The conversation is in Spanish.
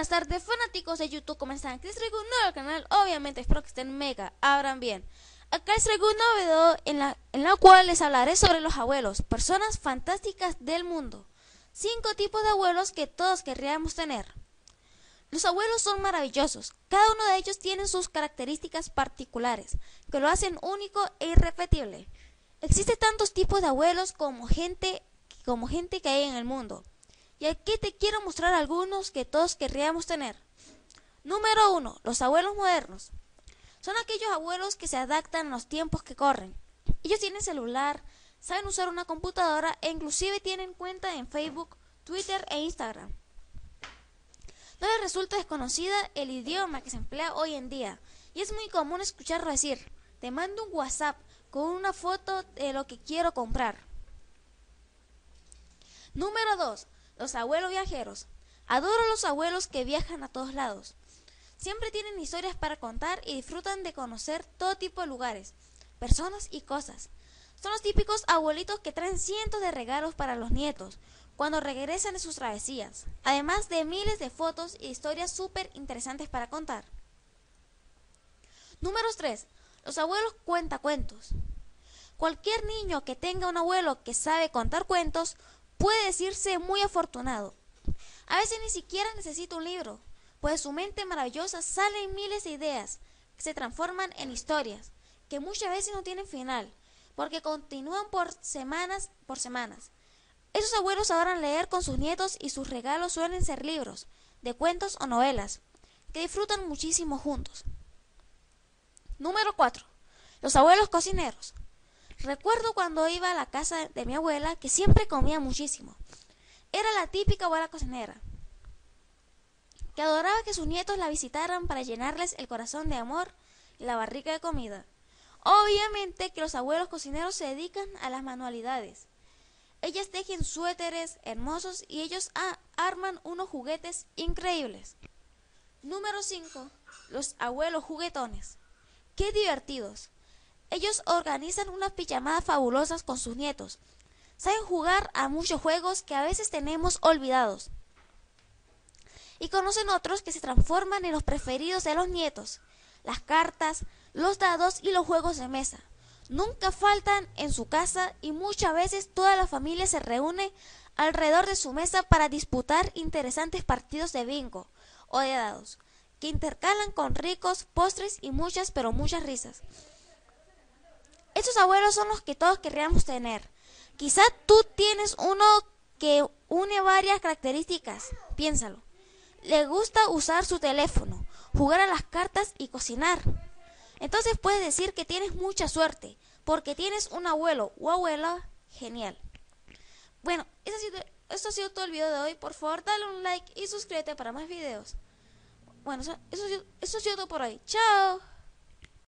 buenas tardes, fanáticos de YouTube. Les traigo un nuevo canal. Obviamente, espero que estén mega. Abran bien. Acá les traigo un nuevo en la, en la cual les hablaré sobre los abuelos, personas fantásticas del mundo. Cinco tipos de abuelos que todos querríamos tener. Los abuelos son maravillosos. Cada uno de ellos tiene sus características particulares, que lo hacen único e irrepetible. Existen tantos tipos de abuelos como gente, como gente que hay en el mundo. Y aquí te quiero mostrar algunos que todos querríamos tener. Número 1. Los abuelos modernos. Son aquellos abuelos que se adaptan a los tiempos que corren. Ellos tienen celular, saben usar una computadora e inclusive tienen cuenta en Facebook, Twitter e Instagram. No les resulta desconocida el idioma que se emplea hoy en día y es muy común escucharlo decir, te mando un WhatsApp con una foto de lo que quiero comprar. Número 2. Los abuelos viajeros. Adoro los abuelos que viajan a todos lados. Siempre tienen historias para contar y disfrutan de conocer todo tipo de lugares, personas y cosas. Son los típicos abuelitos que traen cientos de regalos para los nietos cuando regresan de sus travesías, además de miles de fotos y historias súper interesantes para contar. Número 3. Los abuelos cuentos. Cualquier niño que tenga un abuelo que sabe contar cuentos puede decirse muy afortunado. A veces ni siquiera necesita un libro, pues su mente maravillosa sale en miles de ideas que se transforman en historias, que muchas veces no tienen final, porque continúan por semanas por semanas. Esos abuelos adoran leer con sus nietos y sus regalos suelen ser libros, de cuentos o novelas, que disfrutan muchísimo juntos. Número 4. Los abuelos cocineros. Recuerdo cuando iba a la casa de mi abuela que siempre comía muchísimo. Era la típica abuela cocinera, que adoraba que sus nietos la visitaran para llenarles el corazón de amor y la barriga de comida. Obviamente que los abuelos cocineros se dedican a las manualidades. Ellas tejen suéteres hermosos y ellos arman unos juguetes increíbles. Número 5. Los abuelos juguetones. ¡Qué divertidos! Ellos organizan unas pijamadas fabulosas con sus nietos. Saben jugar a muchos juegos que a veces tenemos olvidados. Y conocen otros que se transforman en los preferidos de los nietos. Las cartas, los dados y los juegos de mesa. Nunca faltan en su casa y muchas veces toda la familia se reúne alrededor de su mesa para disputar interesantes partidos de bingo o de dados, que intercalan con ricos postres y muchas pero muchas risas. Estos abuelos son los que todos querríamos tener. Quizá tú tienes uno que une varias características. Piénsalo. Le gusta usar su teléfono, jugar a las cartas y cocinar. Entonces puedes decir que tienes mucha suerte, porque tienes un abuelo o abuela genial. Bueno, eso ha, sido, todo el video de hoy. Por favor, dale un like y suscríbete para más videos. Bueno, eso, eso ha sido todo por hoy. ¡Chao!